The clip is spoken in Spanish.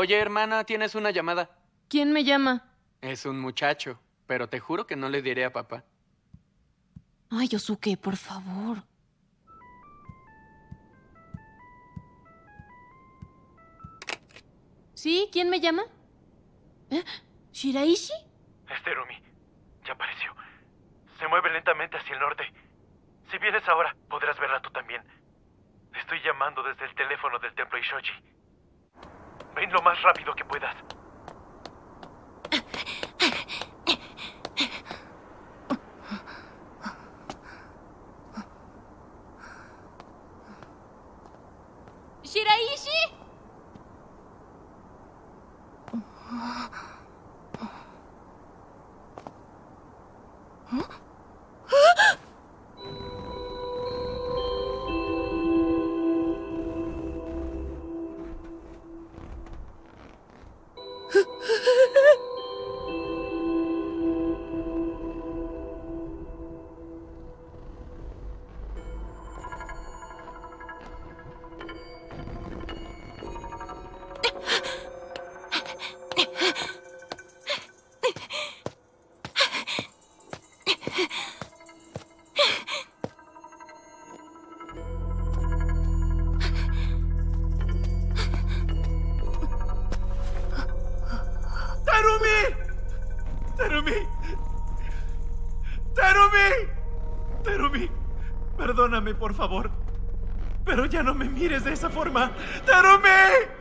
Oye, hermana, tienes una llamada. ¿Quién me llama? Es un muchacho, pero te juro que no le diré a papá. Ay, Yosuke, por favor. ¿Sí? ¿Quién me llama? ¿Eh? ¿Shiraishi? Es Terumi. Ya apareció. Se mueve lentamente hacia el norte. Si vienes ahora, podrás verla tú también. Estoy llamando desde el teléfono del templo Ishoji. Ven lo más rápido que puedas. ¿Shiraishi? ¡Terumi! ¡Terumi! ¡Terumi! Perdóname, por favor. Pero ya no me mires de esa forma. ¡Terumi!